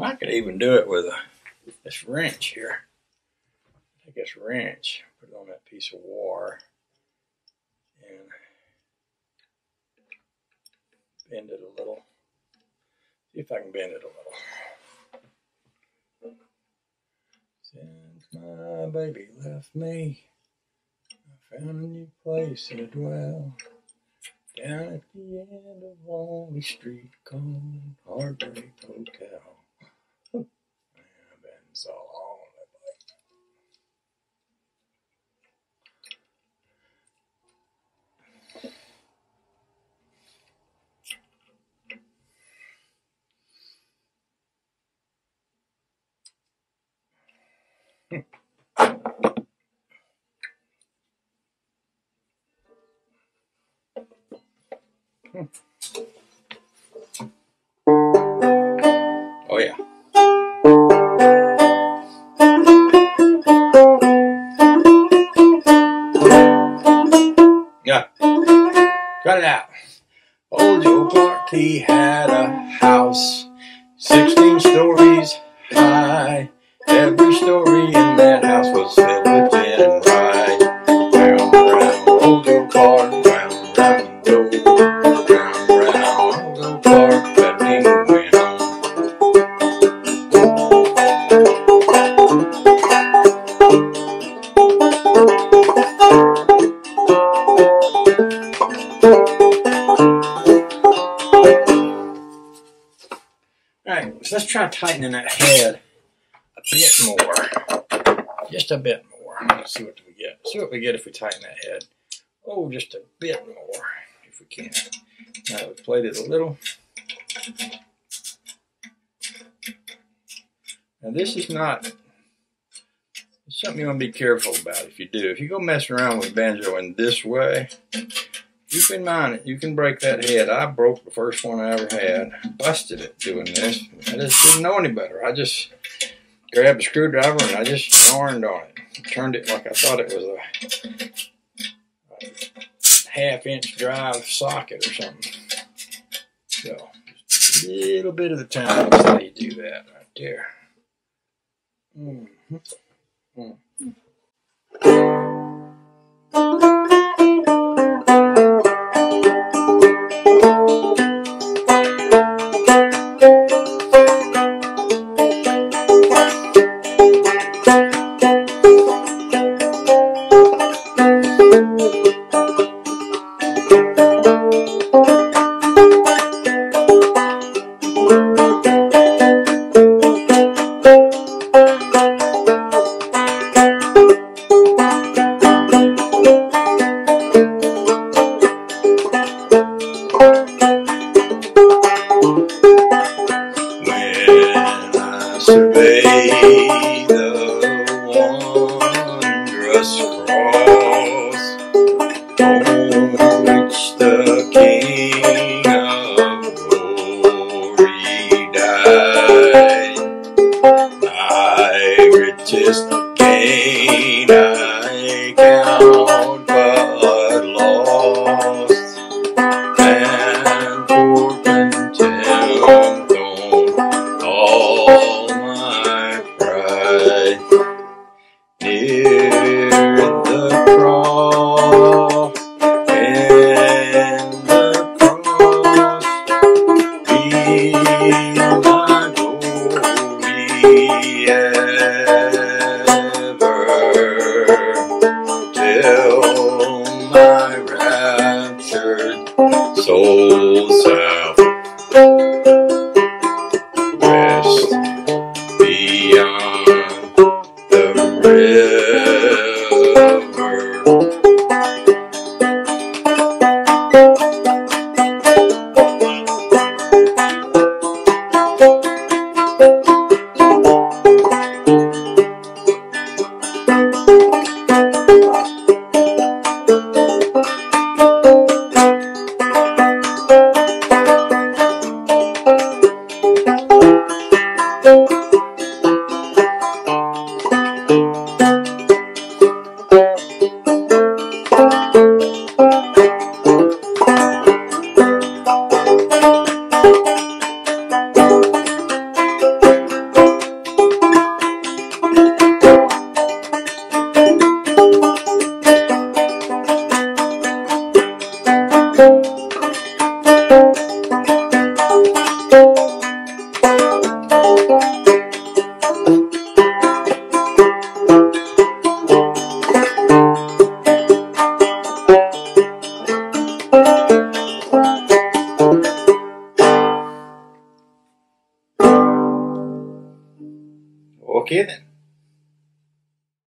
I could even do it with a, this wrench here. Take this wrench, put it on that piece of wire, and bend it a little. See if I can bend it a little. Since my baby left me, I found a new place to dwell. Down at the end of Lonely Street called Heartbreak Hotel. So long. Oh Yeah. Cut it out. Old Joe Clark, he had a house 16 stories high. Every story in that house so let's try tightening that head a bit more. Just a bit more. Let's see what we get. See what we get if we tighten that head. Oh, just a bit more, if we can. Now we've played it a little. Now this is not something you want to be careful about if you do. If you go messing around with banjo in this way, keep can mind it. you can break that head. I broke the first one I ever had. Busted it doing this. I just didn't know any better. I just grabbed a screwdriver and I just yarned on it. Turned it like I thought it was a, half inch drive socket or something. So a little bit of the time. That's how you do that right there. Mhm. When Survey the wondrous cross soul shall Okay then.